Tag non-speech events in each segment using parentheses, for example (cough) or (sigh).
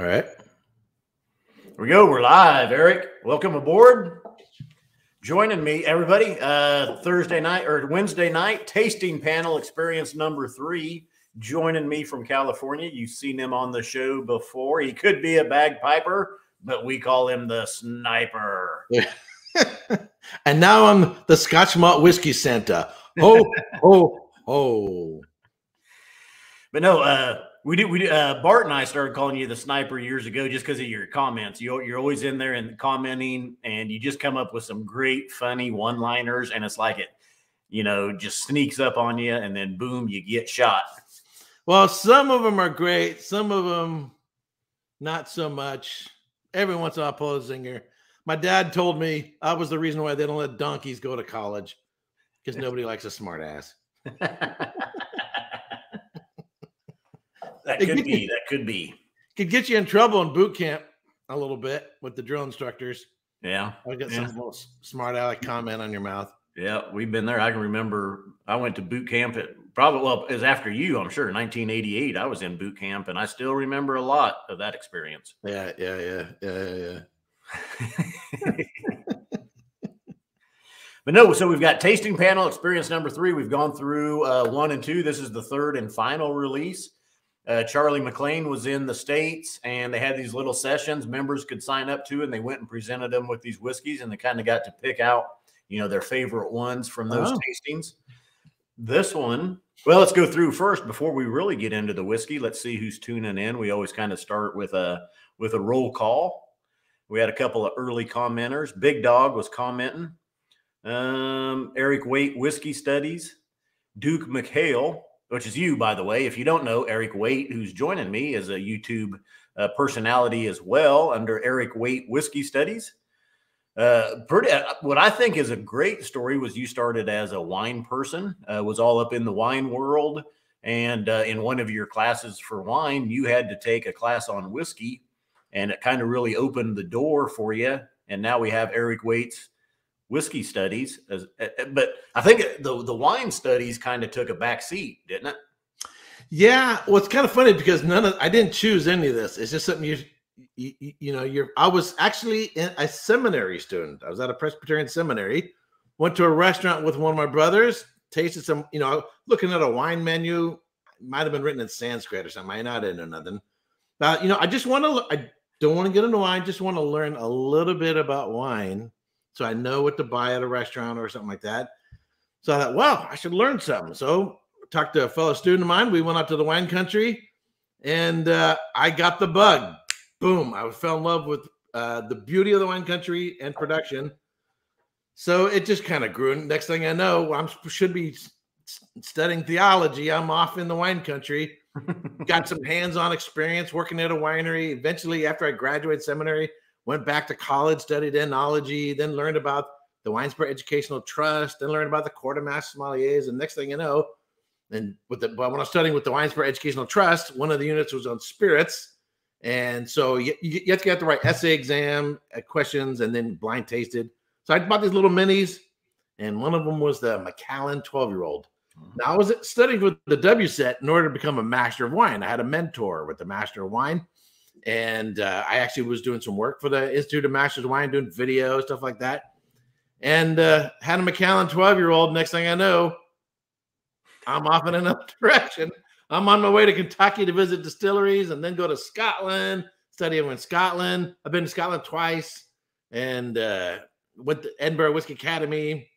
All right. Here we go. We're live, Erik. Welcome aboard. Joining me, everybody, uh, Thursday night or Wednesday night, tasting panel experience number three. Joining me from California. You've seen him on the show before. He could be a bagpiper, but we call him the sniper. (laughs) and now I'm the Scotch Malt Whiskey Santa. Ho, ho, ho. But no, uh, we do. We uh, Bart and I started calling you the sniper years ago just because of your comments. You, you're always in there and commenting, and you just come up with some great, funny one-liners, and it's like it, you know, just sneaks up on you, and then boom, you get shot. Well, some of them are great, some of them not so much. Every once in a while, pull a zinger. My dad told me I was the reason why they don't let donkeys go to college because nobody likes a smart ass. (laughs) That could be. That could be. Could get you in trouble in boot camp a little bit with the drill instructors. Yeah. I got yeah. some smart aleck comment on your mouth. Yeah, we've been there. I can remember I went to boot camp at probably well, it was after you, I'm sure, 1988. I was in boot camp and I still remember a lot of that experience. Yeah, yeah, yeah, yeah, yeah. (laughs) but no, so we've got tasting panel experience number three. We've gone through uh, one and two. This is the third and final release. Uh, Charlie MacLean was in the States and they had these little sessions members could sign up to, and they went and presented them with these whiskeys and they kind of got to pick out, you know, their favorite ones from those oh. tastings. This one, well, let's go through first before we really get into the whiskey. Let's see who's tuning in. We always kind of start with a with a roll call. We had a couple of early commenters. Big Dog was commenting. Um, Erik Wait Whiskey Studies. Duke McHale which is you, by the way. If you don't know, Erik Wait, who's joining me, is a YouTube uh, personality as well under Erik Wait Whiskey Studies. Uh, pretty, uh, what I think is a great story was you started as a wine person, uh, was all up in the wine world. And uh, in one of your classes for wine, you had to take a class on whiskey, and it kind of really opened the door for you. And now we have Erik Wait's whiskey studies, as, eh, eh, but I think the the wine studies kind of took a back seat, didn't it? Yeah, well, it's kind of funny because none of I didn't choose any of this. It's just something you you, you know you're. I was actually a seminary student. I was at a Presbyterian seminary. Went to a restaurant with one of my brothers. Tasted some, you know, looking at a wine menu. Might have been written in Sanskrit or something. I not know nothing. But you know, I just want to. I don't want to get into wine. Just want to learn a little bit about wine so I know what to buy at a restaurant or something like that. So I thought, well, I should learn something. So I talked to a fellow student of mine. We went out to the wine country, and uh, I got the bug. Boom! I fell in love with uh, the beauty of the wine country and production. So it just kind of grew. Next thing I know, I should be studying theology. I'm off in the wine country. (laughs) got some hands-on experience working at a winery. Eventually, after I graduated seminary, went back to college, studied enology, then learned about the Wine and Spirit Educational Trust, then learned about the Court of Master Sommeliers. And next thing you know, and with the but when I was studying with the Wine and Spirit Educational Trust, one of the units was on spirits. And so you, you have to get the right essay exam uh, questions and then blind tasted. So I bought these little minis, and one of them was the Macallan 12 year old. Mm-hmm. Now I was studying with the WSET in order to become a master of wine. I had a mentor with the master of wine and uh, I actually was doing some work for the Institute of Masters of Wine, doing video stuff like that. And uh, had a Macallan 12 year old. Next thing I know, I'm off in another (laughs) direction. I'm on my way to Kentucky to visit distilleries and then go to Scotland, study in Scotland. I've been to Scotland twice and uh, went to Edinburgh Whiskey Academy,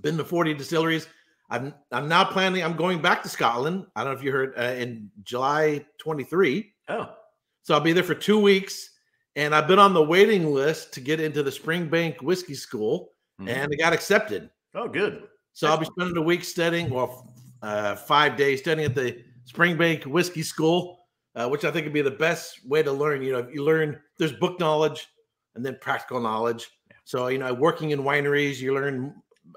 been to 40 distilleries. I'm, I'm now planning, I'm going back to Scotland. I don't know if you heard uh, in July 23. Oh so I'll be there for two weeks. And I've been on the waiting list to get into the Springbank Whiskey School, mm-hmm. and I got accepted. Oh, good. So I'll be spending a week studying, well, uh, five days studying at the Springbank Whiskey School, uh, which I think would be the best way to learn. You know, you learn there's book knowledge and then practical knowledge. So you know, working in wineries, you learn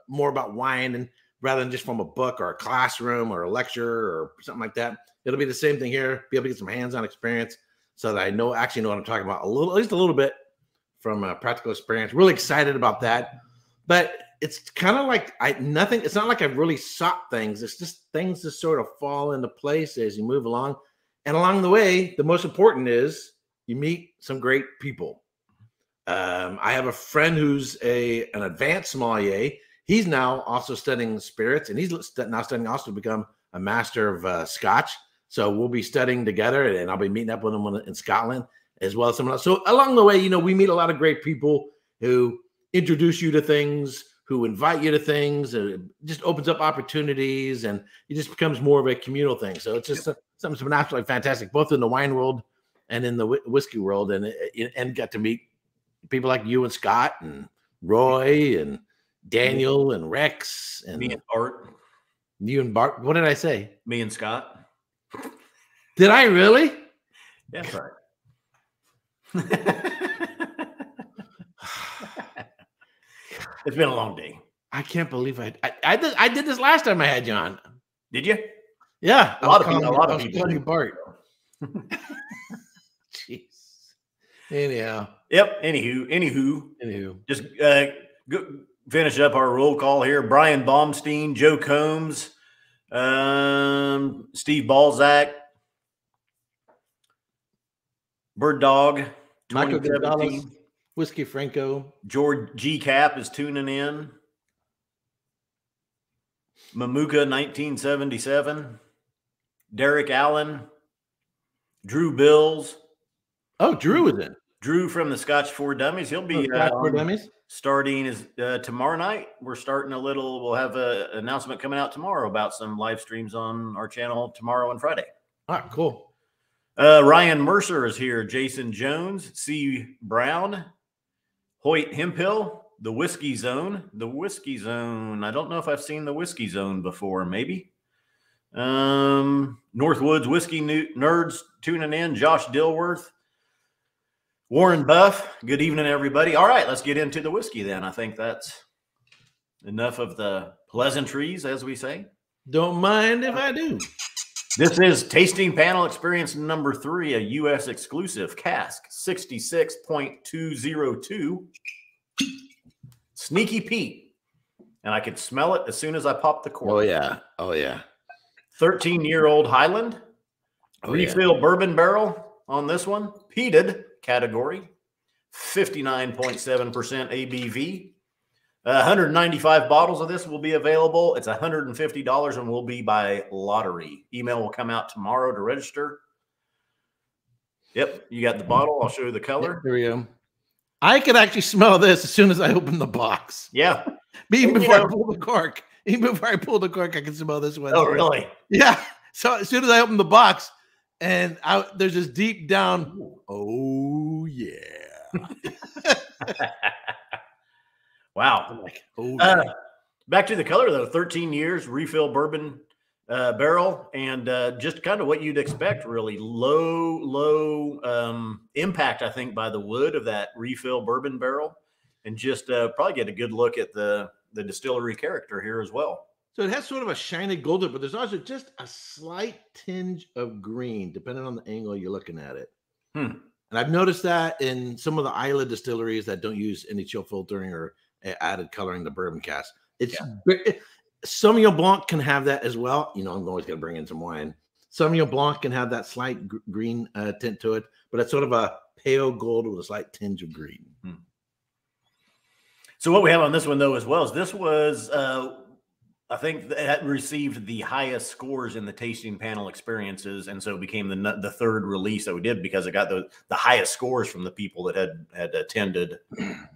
more about wine, and rather than just from a book or a classroom or a lecture or something like that, it'll be the same thing here. Be able to get some hands-on experience so that I know actually know what I'm talking about a little, at least a little bit from a practical experience. Really excited about that. But it's kind of like I nothing, it's not like I've really sought things. It's just things just sort of fall into place as you move along. And along the way, the most important is you meet some great people. Um, I have a friend who's a an advanced sommelier. He's now also studying spirits, and he's now studying also to become a master of uh, Scotch. So we'll be studying together, and I'll be meeting up with him in Scotland as well as someone else. So along the way, you know, we meet a lot of great people who introduce you to things, who invite you to things, and it just opens up opportunities, and it just becomes more of a communal thing. So it's just yep. something absolutely fantastic, both in the wine world and in the whiskey world, and uh, and got to meet people like you and Scott and Roy and Daniel and Rex and me and Art. You and Bart. What did I say? Me and Scott. Did I really? That's right. (laughs) it's been a long day. I can't believe I I, I did I did this last time I had you on. Did you? Yeah, a lot of people. A lot of people. You Bart. (laughs) (laughs) Jeez. Anyhow. Yep. Anywho. Anywho. Anywho. Just uh, go, finish up our roll call here. Brian Baumstein, Joe Combs, um, Steve Balzac, Bird Dog, Michael Gonzalez, Whiskey Franco, George G Cap is tuning in. Mamuka 1977, Derek Allen, Drew Bills. Oh, Drew is in. Drew from the Scotch for Dummies. He'll be oh, uh, Dummies starting is uh, tomorrow night. We're starting a little. We'll have an announcement coming out tomorrow about some live streams on our channel tomorrow and Friday. All right, cool. Uh, Ryan Mercer is here. Jason Jones, C. Brown, Hoyt Hempill, the Whiskey Zone. The Whiskey Zone. I don't know if I've seen the Whiskey Zone before. Maybe. Um, Northwoods Whiskey Nerds tuning in. Josh Dilworth. Warren Buff, good evening, everybody. All right, let's get into the whiskey then. I think that's enough of the pleasantries, as we say. Don't mind if I do. This is tasting panel experience number three, a U.S. exclusive cask, 66.202. Sneaky Pete. And I could smell it as soon as I popped the cork. Oh, yeah. Oh, yeah. 13 year old Highland. Oh, refill yeah. bourbon barrel on this one. Peated category, 59.7% ABV. Uh, 195 bottles of this will be available. It's $150 and will be by lottery. Email will come out tomorrow to register. Yep, you got the bottle. I'll show you the color. Here we go. I could actually smell this as soon as I open the box. Yeah. (laughs) Even before you know, I pull the cork. Even before I pull the cork, I can smell this one. Oh, really? Yeah. So as soon as I open the box, and I, there's this deep down, oh yeah. (laughs) (laughs) wow. Oh, uh, back to the color though. 13 years refill bourbon uh, barrel, and uh, just kind of what you'd expect. Really low, low um, impact, I think, by the wood of that refill bourbon barrel, and just uh, probably get a good look at the the distillery character here as well. So it has sort of a shiny golden, but there's also just a slight tinge of green, depending on the angle you're looking at it. Hmm. And I've noticed that in some of the Islay distilleries that don't use any chill filtering or added coloring to bourbon cask. It's yeah. Sauvignon Blanc can have that as well. You know, I'm always going to bring in some wine. Sauvignon Blanc can have that slight g- green uh, tint to it, but it's sort of a pale gold with a slight tinge of green. Hmm. So what we have on this one though as well is this was uh, I think that received the highest scores in the tasting panel experiences, and so became the the third release that we did because it got the the highest scores from the people that had had attended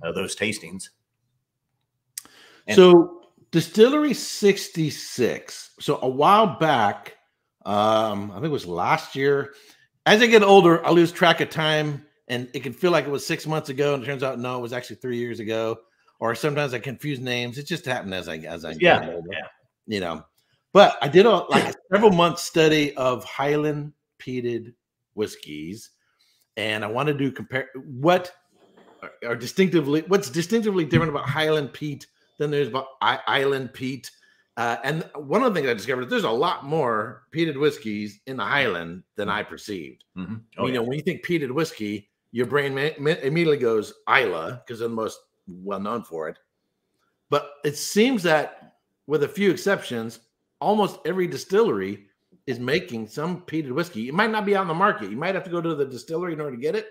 uh, those tastings. And so Distillery 66. So a while back, um, I think it was last year. As I get older, I lose track of time, and it can feel like it was six months ago, and it turns out no, it was actually three years ago or sometimes I confuse names. It just happened as I as I yeah, older, yeah. you know. But I did a like a several month study of Highland peated whiskeys, and I wanted to compare what are distinctively what's distinctively different about Highland peat than there's about Island peat. Uh, and one of the things I discovered is there's a lot more peated whiskeys in the Highland than I perceived. Mm-hmm. Oh, you yeah. know, when you think peated whiskey, your brain immediately goes Islay because they're the most well known for it. But it seems that, with a few exceptions, almost every distillery is making some peated whiskey. It might not be on the market. You might have to go to the distillery in order to get it.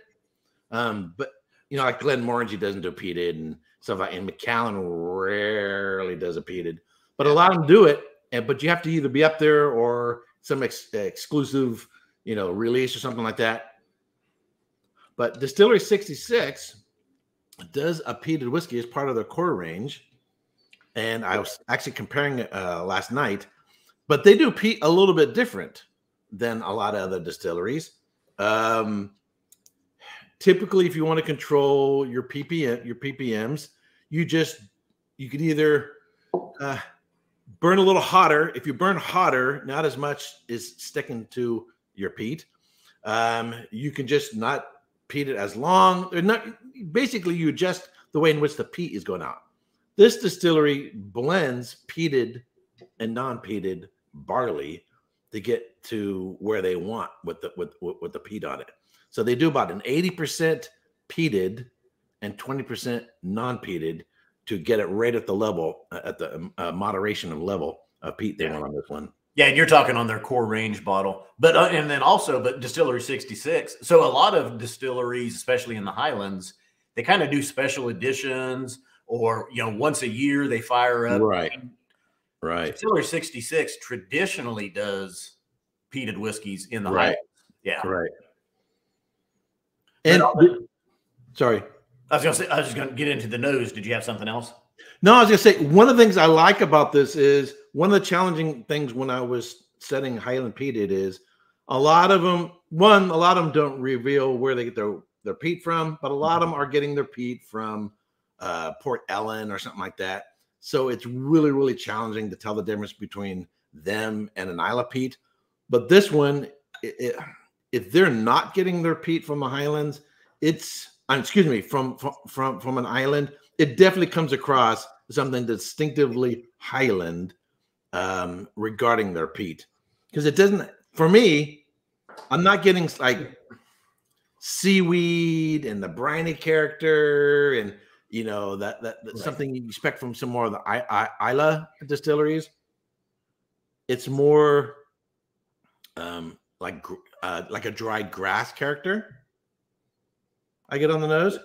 Um, but you know, like Glenmorangie doesn't do peated and stuff like, and Macallan rarely does a peated, but a lot of them do it. And but you have to either be up there or some ex- exclusive, you know, release or something like that. But Distillery 66 does a peated whiskey as part of their core range. And I was actually comparing it uh, last night, but they do peat a little bit different than a lot of other distilleries. Um, typically, if you want to control your ppm, your ppms, you just you could either uh, burn a little hotter. If you burn hotter, not as much is sticking to your peat. Um, you can just not peat it as long. Or not basically you adjust the way in which the peat is going out. This distillery blends peated and non-peated barley to get to where they want with the with with the peat on it. So they do about an 80% peated and 20% non-peated to get it right at the level uh, at the um, uh, moderation of level of peat they yeah. want on this one. Yeah, and you're talking on their core range bottle, but uh, and then also, but Distillery 66. So a lot of distilleries, especially in the Highlands, they kind of do special editions, or you know, once a year they fire up. Right. Right. Distillery 66 traditionally does peated whiskeys in the right. Highlands. Yeah. Right. And sorry. I was gonna say I was just gonna get into the nose. Did you have something else? No, I was gonna say one of the things I like about this is one of the challenging things when I was setting Highland peated is a lot of them. One, a lot of them don't reveal where they get their their peat from, but a lot of them are getting their peat from uh, Port Ellen or something like that. So it's really, really challenging to tell the difference between them and an Islay peat. But this one, it, it, if they're not getting their peat from the Highlands, it's uh, excuse me from from from an island, it definitely comes across something distinctively Highland um, regarding their peat because it doesn't. For me, I'm not getting like seaweed and the briny character and you know that that, that's right. something you expect from some more of the I, I, Islay distilleries. It's more um, like uh, like a dried grass character. I get on the nose.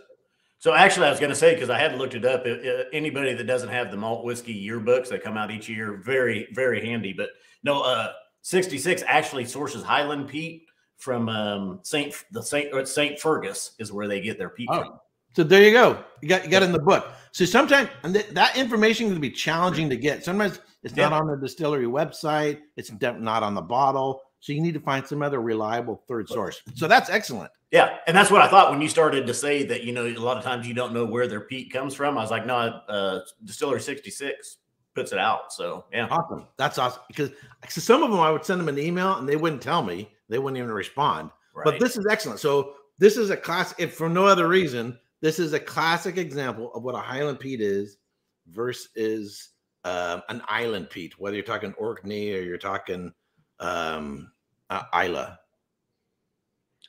So actually, I was going to say because I hadn't looked it up. anybody that doesn't have the malt whiskey yearbooks that come out each year, very very handy. But no, uh, sixty six actually sources Highland peat from um, Saint the Saint Saint Fergus is where they get their peat oh. from. So there you go. You got you got in the book. So sometimes and th- that information can be challenging to get. Sometimes it's yeah. not on the distillery website. It's not on the bottle. So you need to find some other reliable third source. So that's excellent. Yeah, and that's what I thought when you started to say that. You know, a lot of times you don't know where their peat comes from. I was like, no, uh, Distillery sixty six puts it out. So yeah, awesome. That's awesome because so some of them I would send them an email and they wouldn't tell me. They wouldn't even respond. Right. But this is excellent. So this is a class. If for no other reason, this is a classic example of what a Highland peat is versus um, an island peat. Whether you're talking Orkney or you're talking um, uh, Islay.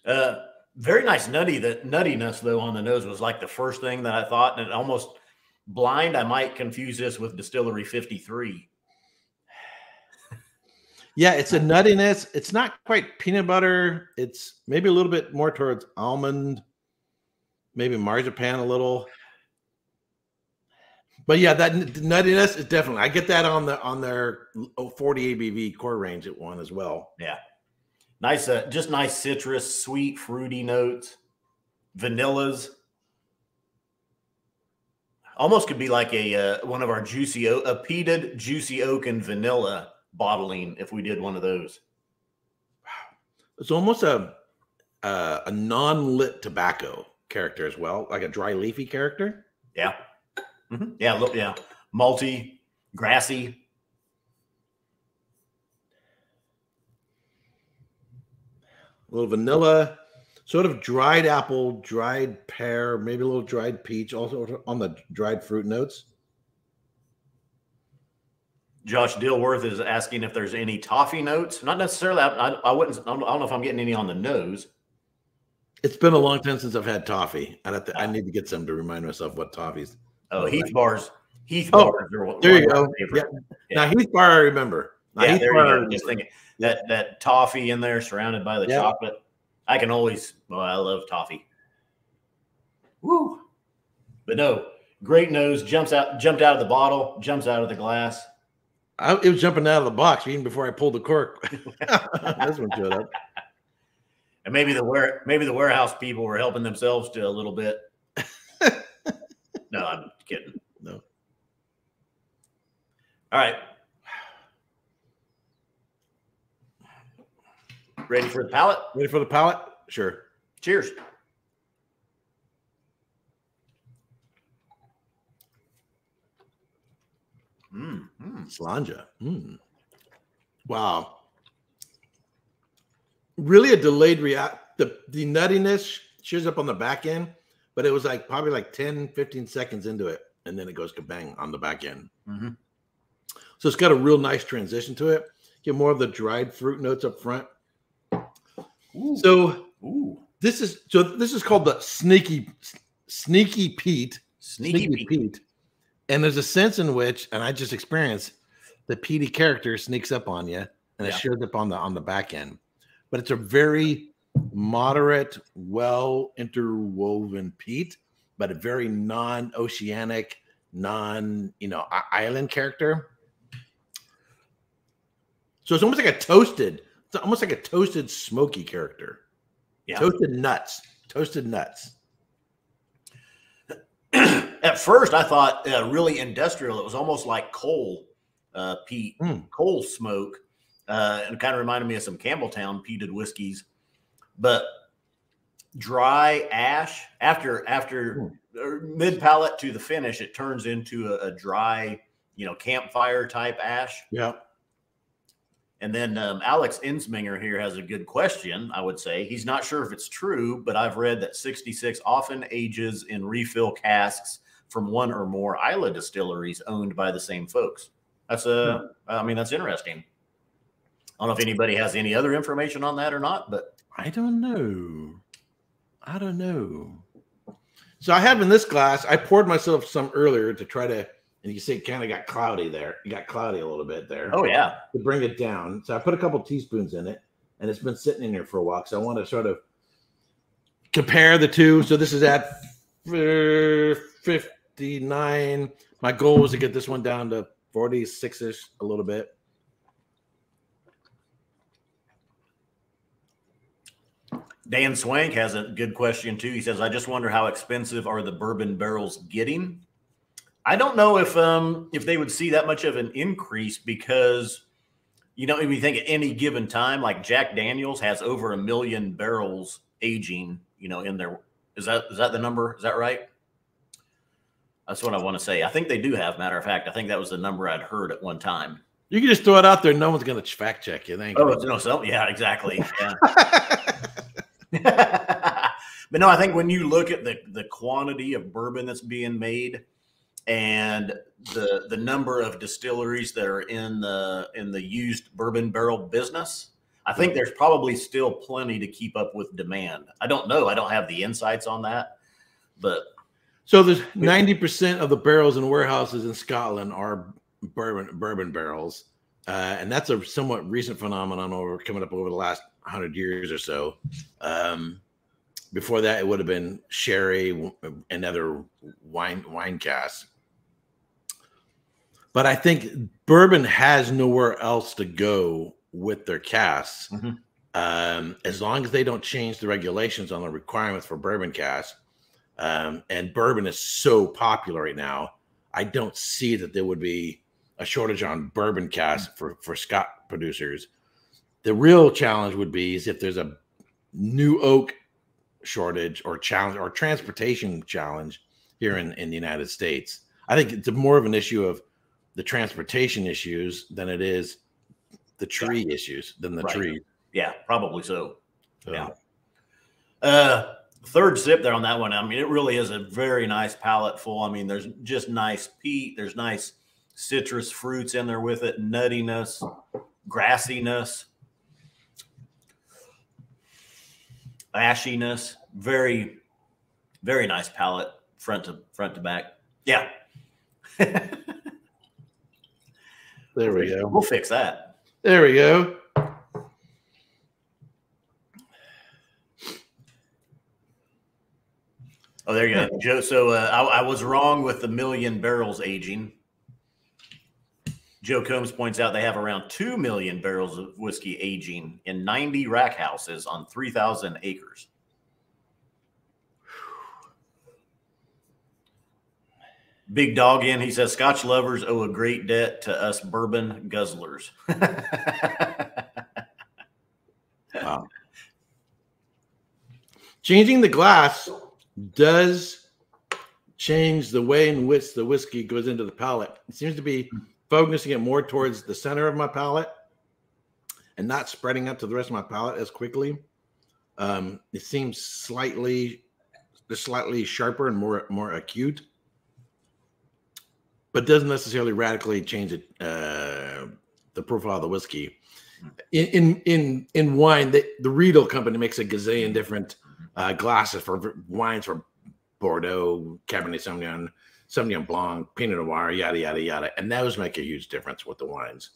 Uh, very nice nutty. The nuttiness though on the nose was like the first thing that I thought, and almost blind. I might confuse this with Distillery Fifty Three. (sighs) Yeah, it's a nuttiness. It's not quite peanut butter. It's maybe a little bit more towards almond, maybe marzipan a little. But yeah, that nuttiness is definitely. I get that on the on their 40 ABV core range at one as well. Yeah, nice. Uh, just nice citrus, sweet, fruity notes, vanillas. Almost could be like a uh, one of our juicy a peated juicy oak and vanilla bottling if we did one of those. Wow, it's almost a uh, a non-lit tobacco character as well, like a dry leafy character. Yeah. Mm-hmm. Yeah, look, yeah, malty, grassy. A little vanilla, sort of dried apple, dried pear, maybe a little dried peach, also on the dried fruit notes. Josh Dilworth is asking if there's any toffee notes. Not necessarily. I, I, wouldn't. I don't know if I'm getting any on the nose. It's been a long time since I've had toffee. I have to, I need to get some to remind myself what toffees. Oh, Heath bars. Heath oh, bars. there you go. Yeah. yeah. Now Heath bar, I remember. Now, yeah, Heath there bar, you go. Just thinking that that toffee in there, surrounded by the yeah. chocolate. I can always. Well, I love toffee. Woo! But no, great nose jumps out, jumped out of the bottle, jumps out of the glass. I, it was jumping out of the box even before I pulled the cork. (laughs) this one showed up. (laughs) And maybe the ware, maybe the warehouse people were helping themselves to a little bit. Kidding. No. All right. Ready for the palate? Ready for the palate? Sure. Cheers. Mm, mm. Slàinte. Mm. Wow. Really a delayed react. The, the nuttiness shows up on the back end, but it was like probably like 10, 15 seconds into it. And then it goes bang on the back end. Mhm. So it's got a real nice transition to it. Get more of the dried fruit notes up front. Ooh. So Ooh. this is so this is called the sneaky sneaky Pete. Sneaky, Pete. And there's a sense in which, and I just experienced the Petey character sneaks up on you and it shows up on the on the back end. But it's a very moderate, well interwoven peat, but a very non-oceanic, non, you know island character. So it's almost like a toasted, it's almost like a toasted smoky character. Yeah. Toasted nuts. Toasted nuts. (clears throat) At first, I thought uh, really industrial. It was almost like coal, uh, peat, Mm. coal smoke, uh, and it kind of reminded me of some Campbeltown peated whiskeys. But dry ash after after hmm. mid palate to the finish, it turns into a, a dry, you know, campfire type ash. Yeah. And then um, Alex Insminger here has a good question. I would say he's not sure if it's true, but I've read that 66 often ages in refill casks from one or more Islay distilleries owned by the same folks. That's a, I mean, that's interesting. I don't know if anybody has any other information on that or not, but I don't know. I don't know. So I have in this glass, I poured myself some earlier to try to, and you see it kind of got cloudy there. It got cloudy a little bit there oh yeah, to bring it down. So I put a couple teaspoons in it, and it's been sitting in here for a while. So I want to sort of compare the two. So this is at uh, 59. My goal was to get this one down to 46 ish a little bit. Dan Swank has a good question too. He says, "I just wonder how expensive are the bourbon barrels getting?" I don't know if um if they would see that much of an increase because you know if you think at any given time, like Jack Daniels has over a million barrels aging, you know, in there. Is that is that the number? Is that right? That's what I want to say. I think they do have. Matter of fact, I think that was the number I'd heard at one time. You can just throw it out there. No one's going to fact check you. Thank Oh you. no, so yeah, exactly. Yeah. (laughs) (laughs) but no, I think when you look at the the quantity of bourbon that's being made and the the number of distilleries that are in the in the used bourbon barrel business, I think there's probably still plenty to keep up with demand. I don't know. I don't have the insights on that, but So there's ninety percent of the barrels and warehouses in Scotland are bourbon bourbon barrels, uh, and that's a somewhat recent phenomenon over coming up over the last hundred years or so. Um, before that, it would have been sherry w- and other wine wine casks. But I think bourbon has nowhere else to go with their casks, Mhm. um, as long as they don't change the regulations on the requirements for bourbon casks um, and bourbon is so popular right now. I don't see that there would be a shortage on bourbon casks for for Scott producers. The real challenge would be is if there's a new oak shortage or challenge or transportation challenge here in, in the United States. I think it's more of an issue of the transportation issues than it is the tree issues than the Right. tree. yeah, probably so. So, Yeah. Uh, third sip there on that one. I mean, it really is a very nice palate full. I mean, there's just nice peat. There's nice citrus fruits in there with it, nuttiness, grassiness, ashiness. Very, very nice palette, front to front to back. Yeah. (laughs) There we go. We'll fix that. There we go. Oh, there you go, Joe. So uh, I, I was wrong with the million barrels aging. Joe Combs points out they have around 2 million barrels of whiskey aging in 90 rack houses on 3,000 acres. Big dog in. He says Scotch lovers owe a great debt to us bourbon guzzlers. (laughs) Changing the glass does change the way in which the whiskey goes into the palate. It seems to be focusing it more towards the center of my palate and not spreading out to the rest of my palate as quickly. Um, it seems slightly, slightly sharper and more more acute, but doesn't necessarily radically change it, uh, the profile of the whiskey. In in in, in wine, the, the Riedel company makes a gazillion different uh, glasses for wines from Bordeaux, Cabernet Sauvignon, Sauvignon Blanc, Pinot Noir, yada yada yada, and those make a huge difference with the wines.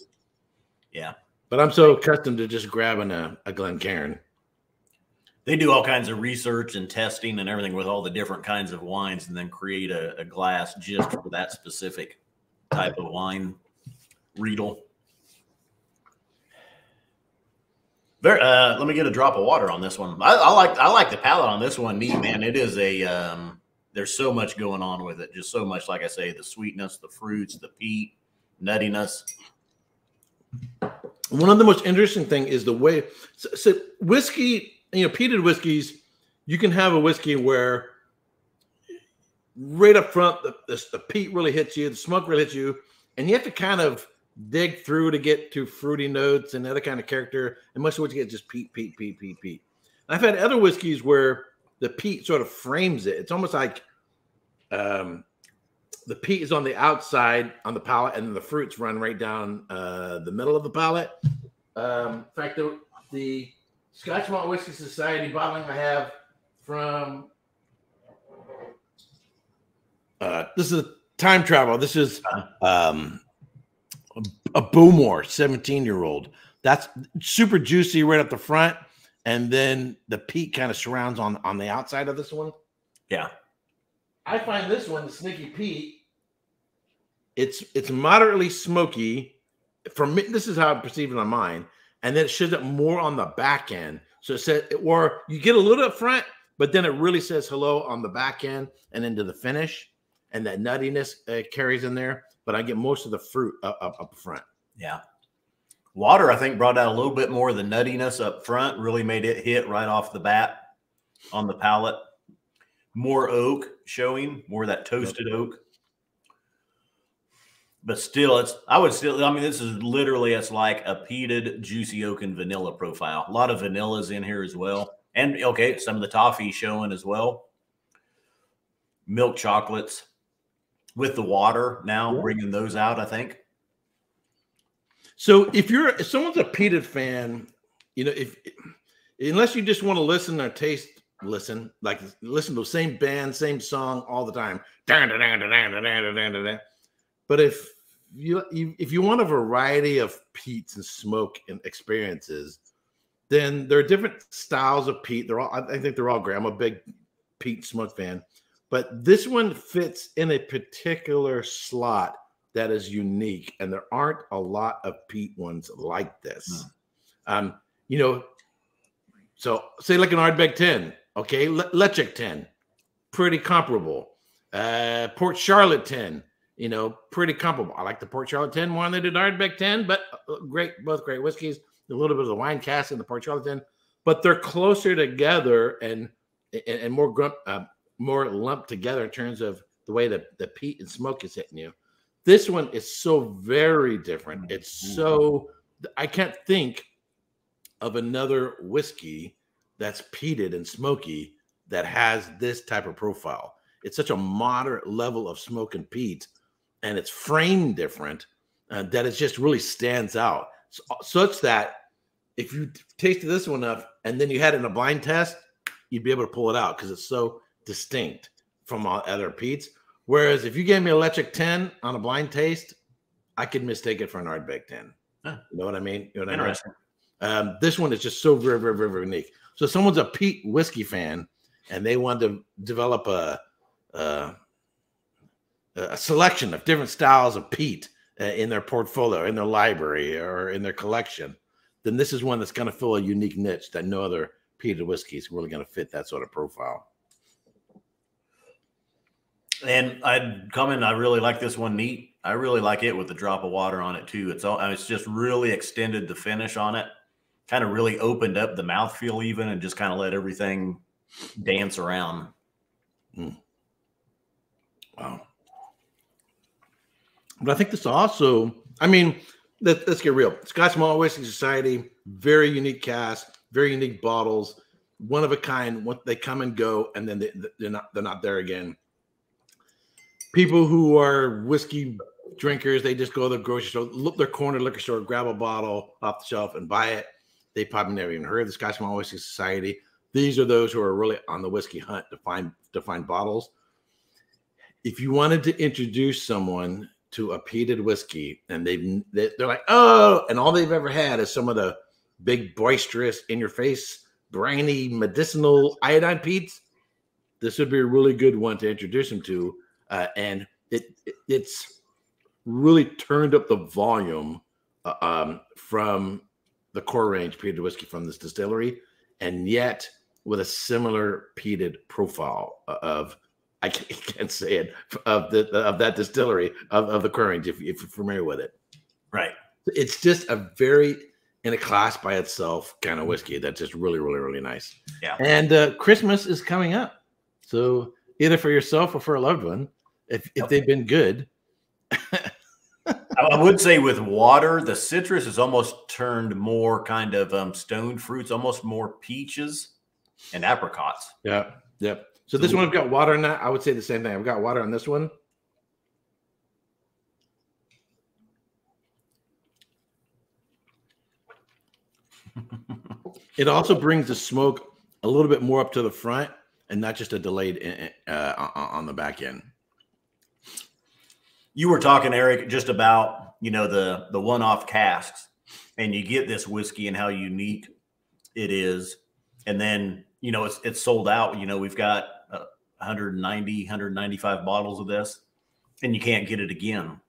Yeah, But I'm so accustomed to just grabbing a, a Glencairn. they do all kinds of research and testing and everything with all the different kinds of wines, and then create a, a glass just for that specific type of wine. Riedel. Very, uh, let me get a drop of water on this one. I, I like I like the palate on this one. Neat man. It is a um, there's so much going on with it. Just so much, like I say, the sweetness, the fruits, the peat, nuttiness. One of the most interesting thing is the way so, so whiskey, you know, peated whiskeys, you can have a whiskey where right up front the, the, the peat really hits you, the smoke really hits you, and you have to kind of dig through to get to fruity notes and other kind of character. And most of what you get is just peat, peat, peat, peat, peat. I've had other whiskeys where the peat sort of frames it. It's almost like um, the peat is on the outside on the palate, and then the fruits run right down uh, the middle of the palate. Um, in fact, the, the Scotch Malt Whiskey Society bottling I have from uh, this is a time travel. This is um, a Bowmore, 17 year old. That's super juicy right up the front. And then the peak kind of surrounds on, on the outside of this one. Yeah. I find this one, the Sneaky Pete, it's it's moderately smoky. For me, this is how I perceive it on mine. And then it shows up more on the back end. So it says, or you get a little up front, but then it really says hello on the back end and into the finish. And that nuttiness uh, carries in there. But I get most of the fruit up, up, up front. Yeah. Water, I think, brought out a little bit more of the nuttiness up front, really made it hit right off the bat on the palate. More oak showing, more of that toasted oak. But still, it's, I would still, I mean, this is literally, it's like a peated, juicy oak and vanilla profile. A lot of vanillas in here as well. And okay, some of the toffee showing as well. Milk chocolates with the water now, Yeah. bringing those out, I think. So if you're if someone's a Peter fan, you know if unless you just want to listen or taste listen like listen to the same band same song all the time. But if you if you want a variety of peats and smoke and experiences then there are different styles of peat they're all i think they're all great. I'm a big peat smoke fan. But this one fits in a particular slot that is unique, and there aren't a lot of peat ones like this. Um, you know, so say like an Ardbeg 10, okay, Le- Lechik 10, pretty comparable. Uh, Port Charlotte 10, you know, pretty comparable. I like the Port Charlotte 10 more than the Ardbeg 10, but uh, great, both great whiskeys. A little bit of the wine cast in the Port Charlotte 10, but they're closer together and and, and more grump, uh, more lumped together in terms of the way that the peat and smoke is hitting you. This one is so very different. It's so I can't think of another whiskey that's peated and smoky that has this type of profile. It's such a moderate level of smoke and peat, and it's framed different uh, that it just really stands out. So, such that if you tasted this one up and then you had it in a blind test, you'd be able to pull it out because it's so distinct from all other peats. Whereas if you gave me electric 10 on a blind taste, I could mistake it for an Ardbeg 10. Huh. You know what I mean? You know what I mean? Interesting. Um, this one is just so very, very, very, very unique. So, someone's a peat whiskey fan, and they want to develop a, a, a selection of different styles of peat uh, in their portfolio, in their library, or in their collection, then this is one that's going to fill a unique niche that no other peated whiskey is really going to fit that sort of profile. And I'd come in. I really like this one neat. I really like it with a drop of water on it too. It's all. It's just really extended the finish on it. Kind of really opened up the mouthfeel even, and just kind of let everything dance around. Mm. Wow. But I think this also. I mean, let, us get real. Scotch Malt Whiskey Society, very unique cast, very unique bottles, one of a kind. What they come and go, and then they, they're not they're not there again people who are whiskey drinkers, they just go to the grocery store, look their corner liquor store, grab a bottle off the shelf and buy it. They probably never even heard of the Scotch Malt Whiskey Society. These are those who are really on the whiskey hunt to find to find bottles. If you wanted to introduce someone to a peated whiskey and they've they're like, oh, and all they've ever had is some of the big boisterous in your face, briny medicinal iodine peats, this would be a really good one to introduce them to uh, and it, it, it's really turned up the volume uh, um, from the core range peated whiskey from this distillery, and yet with a similar peated profile of I (laughs) can't say it of the of that distillery of, of the core range if, if you're familiar with it. Right. It's just a very in a class by itself kind of whiskey that's just really really really nice. Yeah. And uh, Christmas is coming up, so either for yourself or for a loved one, if if they've been good. I would say with water, the citrus is almost turned more kind of um, stone fruits, almost more peaches and apricots. Yeah, yep. So, so this one I've got water in that. I would say the same thing. I've got water on this one. (laughs) it also brings the smoke a little bit more up to the front and not just a delayed eh, eh, uh, on the back end you were talking, Erik, just about you know the the one off casks, and you get this whiskey and how unique it is, and then you know it's it's sold out. You know we've got uh, 190, 195 bottles of this, and you can't get it again.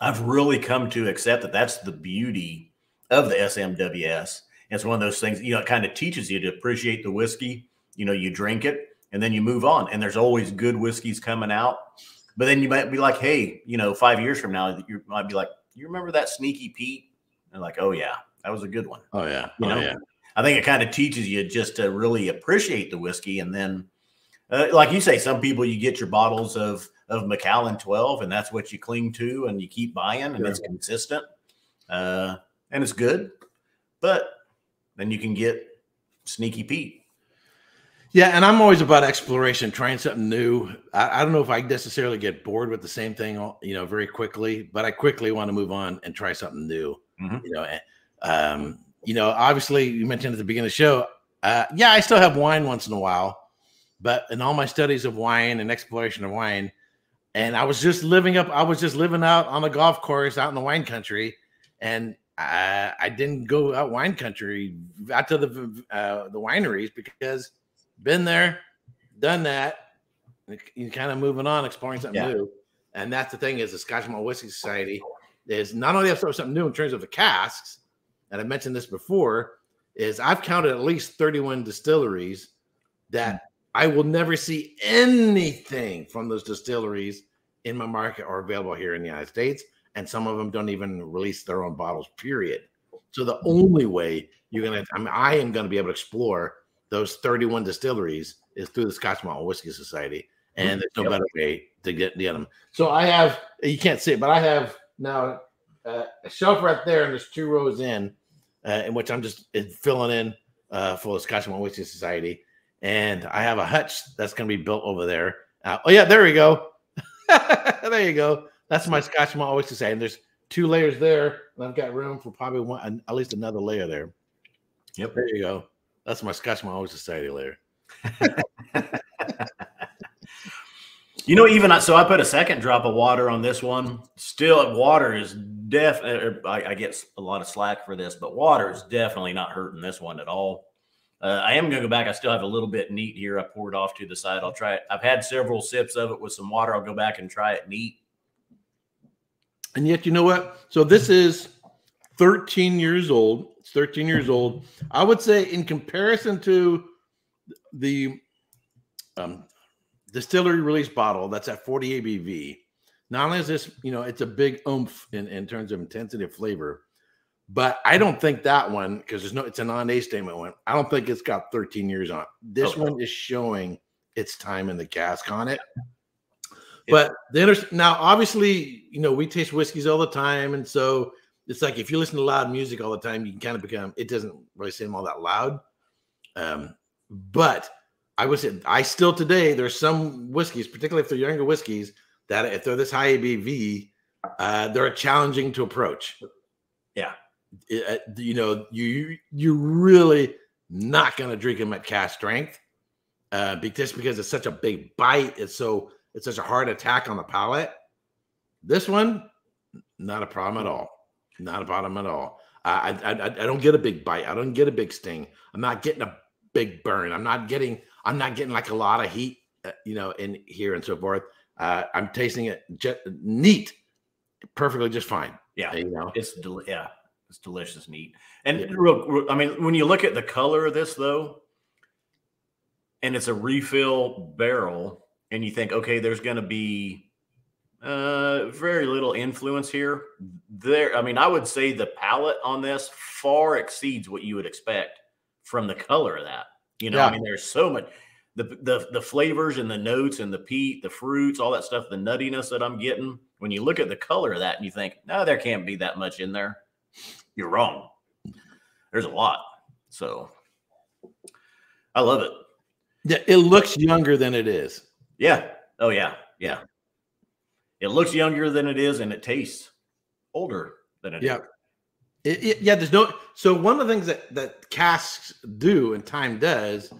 I've really come to accept that that's the beauty of the SMWS. It's one of those things, you know, it kind of teaches you to appreciate the whiskey. You know, you drink it and then you move on, and there's always good whiskeys coming out but then you might be like, hey, you know, five years from now, you might be like, you remember that sneaky Pete? And like, oh yeah, that was a good one. Oh yeah, you oh, know. Yeah. I think it kind of teaches you just to really appreciate the whiskey, and then, uh, like you say, some people you get your bottles of of Macallan 12, and that's what you cling to, and you keep buying, and it's consistent, uh, and it's good. But then you can get Sneaky Pete, yeah, and I'm always about exploration, trying something new. I, I, don't know if I necessarily get bored with the same thing, you know, very quickly, but I quickly want to move on and try something new. Mm-hmm. You know, um, you know, obviously, you mentioned at the beginning of the show, uh, yeah, I still have wine once in a while, but in all my studies of wine and exploration of wine, and I was just living up, I was just living out on the golf course out in the wine country, and I, I didn't go out wine country out to the uh, the wineries because been there, done that. You're kind of moving on, exploring something yeah. new. And that's the thing is the Scotch Malt Whiskey Society is not only have something new in terms of the casks, and I mentioned this before, is I've counted at least 31 distilleries that mm. I will never see anything from those distilleries in my market or available here in the United States. And some of them don't even release their own bottles, period. So the only way you're gonna, I mean, I am gonna be able to explore those 31 distilleries is through the Scotch Malt Whiskey Society, and mm-hmm. there's no yep. better way to get, get them. So I have, you can't see it, but I have now uh, a shelf right there, and there's two rows in, uh, in which I'm just filling in uh, for the Scotch Malt Whiskey Society, and I have a hutch that's going to be built over there. Uh, oh yeah, there we go. (laughs) there you go. That's my Scotch Malt Whiskey Society, and there's two layers there, and I've got room for probably one, at least another layer there. Yep, there you go. That's my Scotch Malt Society layer. you know, even so, I put a second drop of water on this one. Still, water is definitely. I, I get a lot of slack for this, but water is definitely not hurting this one at all. Uh, I am going to go back. I still have a little bit neat here. I poured off to the side. I'll try it. I've had several sips of it with some water. I'll go back and try it neat. And yet, you know what? So this is 13 years old. It's 13 years old. I would say, in comparison to the um, distillery release bottle that's at 40 ABV, not only is this, you know, it's a big oomph in, in terms of intensity of flavor, but I don't think that one, because there's no, it's a non age statement one. I don't think it's got 13 years on it. This Oh. one is showing its time in the cask on it. But the inter- now, obviously, you know, we taste whiskeys all the time. And so it's like if you listen to loud music all the time, you can kind of become, it doesn't really seem all that loud. Um, but I would say, I still today, there's some whiskeys, particularly if they're younger whiskeys, that if they're this high ABV, uh, they're challenging to approach. Yeah. It- you know, you you really not going to drink them at cask strength, uh, just because it's such a big bite. It's so it's such a hard attack on the palate. This one, not a problem at all. Not about problem at all. I, I I I don't get a big bite. I don't get a big sting. I'm not getting a big burn. I'm not getting. I'm not getting like a lot of heat, uh, you know, in here and so forth. Uh, I'm tasting it just neat, perfectly just fine. Yeah. You know, It's del- yeah, it's delicious, neat. And Yeah. real, real- I mean, when you look at the color of this though, and it's a refill barrel, and you think, okay, there's going to be uh very little influence here. There, I mean, I would say the palate on this far exceeds what you would expect from the color of that. You know, Yeah. I mean, there's so much. The, the, the flavors and the notes and the peat, the fruits, all that stuff, the nuttiness that I'm getting. When you look at the color of that and you think, no, there can't be that much in there, you're wrong. There's a lot. So I love it. yeah, it looks younger than it is. Yeah. Oh, yeah. Yeah. It looks younger than it is and it tastes older than it is. Yeah. It, it- yeah, there's no. So one of the things that that casks do and time does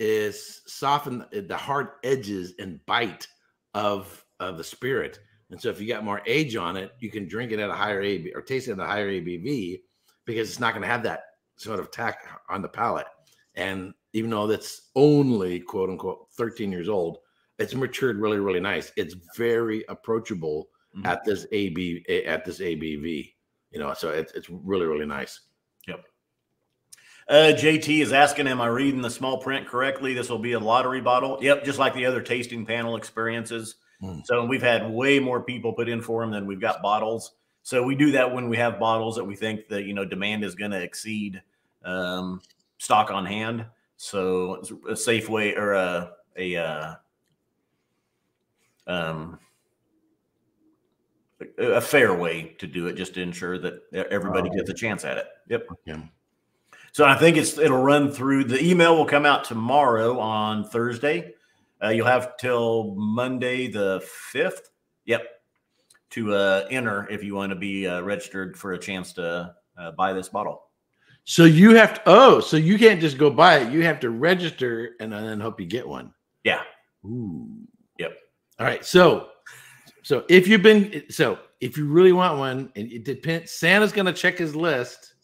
is soften the the hard edges and bite of of the spirit. And so if you got more age on it, you can drink it at a higher AB or taste it at a higher ABV because it's not going to have that sort of tack on the palate. And even though that's only quote unquote 13 years old, it's matured really, really nice. It's very approachable Mhm. at this AB at this ABV. You know, so it's it's really, really nice. Uh, JT is asking, Am I reading the small print correctly? This will be a lottery bottle. Yep, just like the other tasting panel experiences. Mm. So we've had way more people put in for them than we've got bottles. So we do that when we have bottles that we think that you know demand is going to exceed um, stock on hand. So it's a safe way or a a uh, um, a a fair way to do it, just to ensure that everybody gets a chance at it. Yep. Yeah. So I think it's it'll run through. The email will come out tomorrow on Thursday. Uh, you'll have till Monday the fifth. Yep, to uh, enter if you want to be uh, registered for a chance to uh, buy this bottle. So you have to oh, so you can't just go buy it. You have to register and then hope you get one. Yeah. Ooh. All right. So so if you've been so if you really want one, and it depends, Santa's gonna check his list,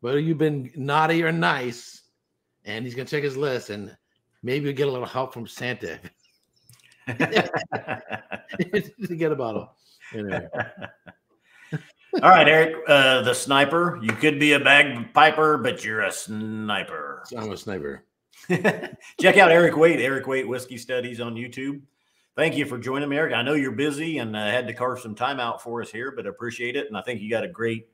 whether you've been naughty or nice, and he's gonna check his list, and maybe you'll get a little help from Santa (laughs) to get a bottle. Anyway. (laughs) All right, Erik, uh, the sniper. You could be a bagpiper, but you're a sniper. I'm a sniper. (laughs) Check out Erik Wait, Erik Wait Whiskey Studies on YouTube. Thank you for joining me, Erik. I know you're busy and uh, had to carve some time out for us here, but appreciate it. And I think you got a great,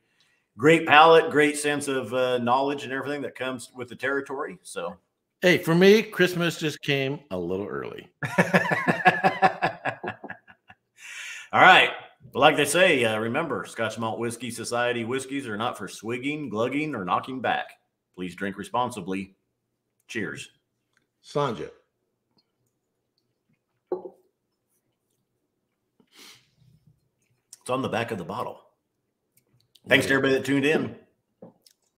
great palate, great sense of uh, knowledge and everything that comes with the territory. So, Hey, for me, Christmas just came a little early. (laughs) all right. Well, like they say, uh, remember Scotch Malt Whisky Society whiskeys are not for swigging, glugging, or knocking back. Please drink responsibly. Cheers. Slàinte. It's on the back of the bottle. Thanks to everybody that tuned in. (laughs)